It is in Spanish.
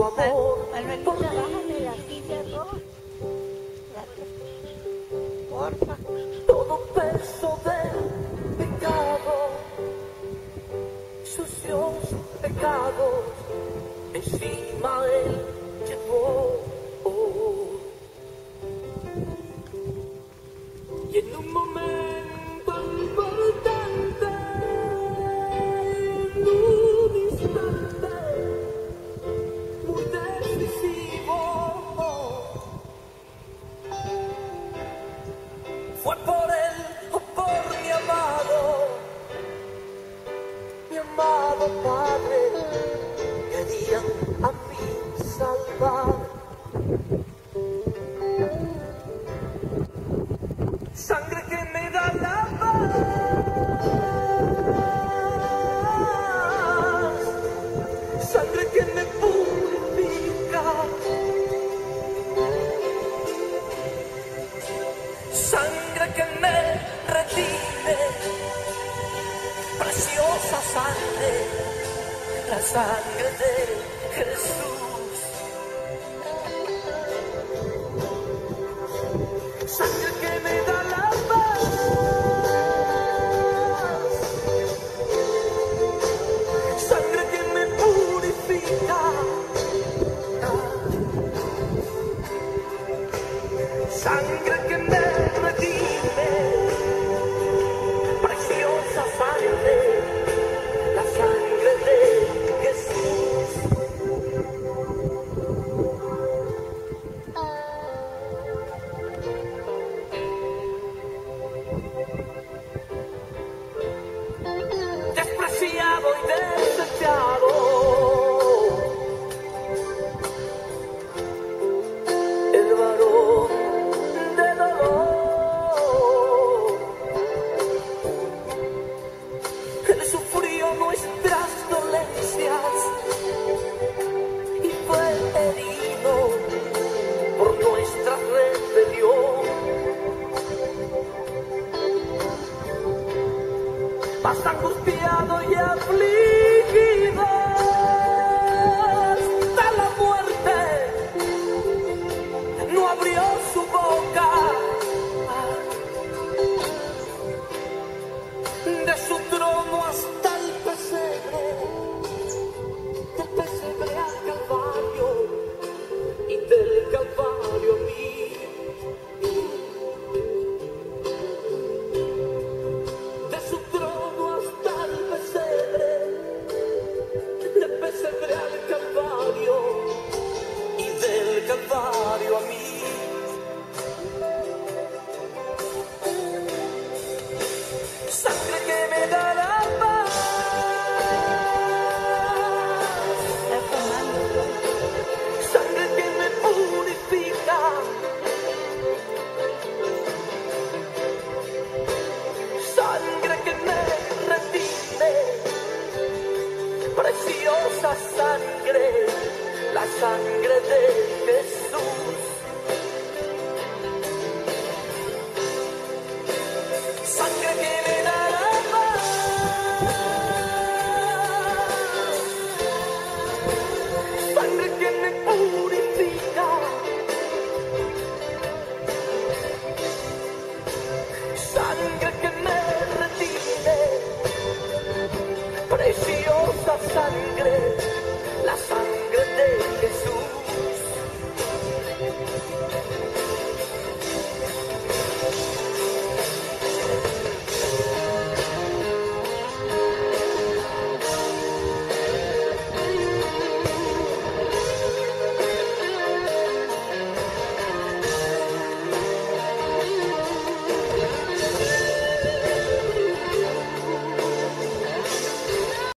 tu amor. Manuelita, bájame la silla, ¿no? Porfa. todo peso del pecado, sucios pecados, encima él llevó. Padre, querían a mí salvar. Sangre que me da la paz, sangre que me purifica. sangre que me redime, preciosa sangre, la sangre de Jesús. Más angustiado y afligido Sangre que me da la paz, sangre que me purifica, sangre que me redime, preciosa sangre, la sangre de Jesús.